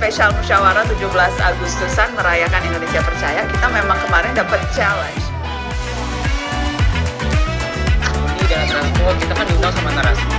spesial musyawarah 17 Agustusan merayakan Indonesia Percaya, kita memang kemarin dapat challenge. Ini dalam transport, kita kan diundang sama narasi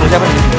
Raja.